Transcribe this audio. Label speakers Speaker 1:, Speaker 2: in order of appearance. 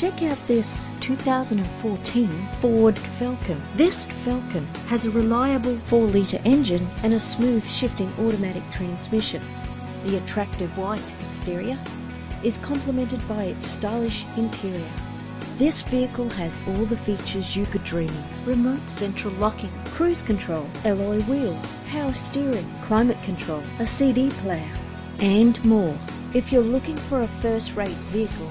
Speaker 1: Check out this 2014 Ford Falcon. This Falcon has a reliable 4 litre engine and a smooth shifting automatic transmission. The attractive white exterior is complemented by its stylish interior. This vehicle has all the features you could dream of. Remote central locking, cruise control, alloy wheels, power steering, climate control, a CD player, and more. If you're looking for a first-rate vehicle,